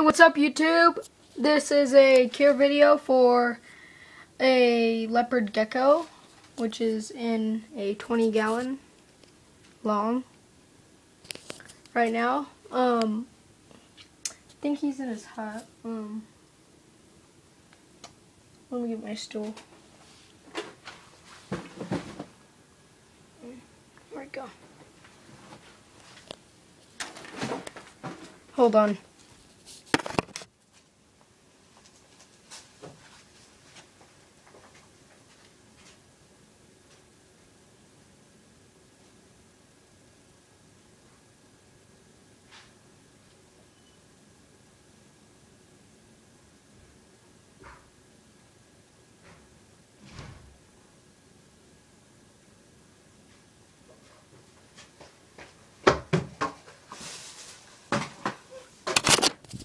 What's up YouTube? This is a cure video for a leopard gecko which is in a 20 gallon long right now. Um, I think he's in his hut. Um, let me get my stool. Where'd it go? Hold on.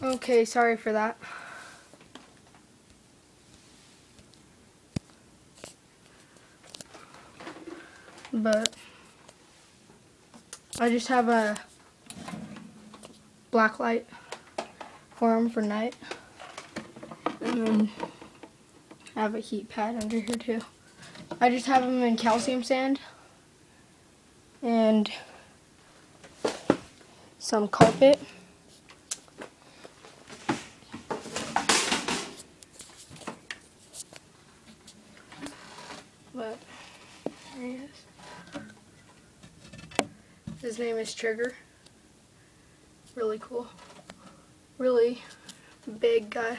Okay, sorry for that. But I just have a black light for him for night. And then I have a heat pad under here too. I just have them in calcium sand and some carpet. But there he is. His name is Trigger. Really cool. Really big guy.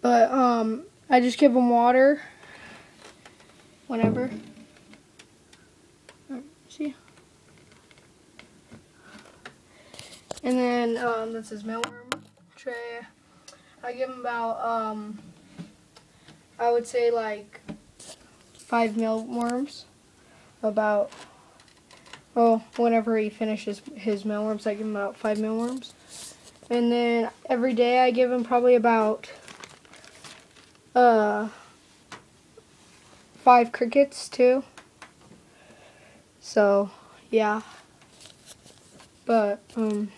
But um I just give him water whenever. See? And then um, that's his mealworm tray. I give him about um, I would say like five mealworms. About oh, whenever he finishes his mealworms, I give him about five mealworms. And then every day I give him probably about uh five crickets too. So yeah. But um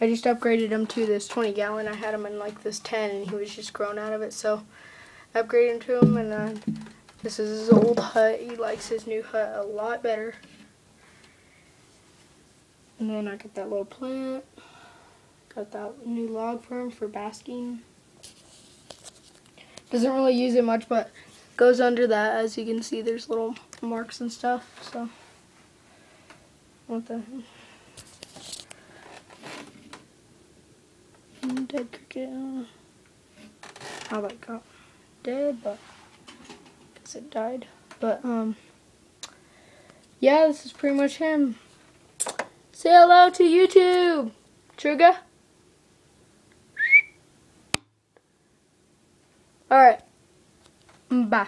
I just upgraded him to this 20 gallon. I had him in like this 10 and he was just grown out of it. So I upgraded him to him and uh, this is his old hut. He likes his new hut a lot better. And then I got that little plant. Got that new log for him for basking. Doesn't really use it much, but goes under that. As you can see, there's little marks and stuff. So, what the? Dead cricket. How about got dead, but Guess it died. But um, yeah, this is pretty much him. Say hello to YouTube, Trigger. Alright. Bye.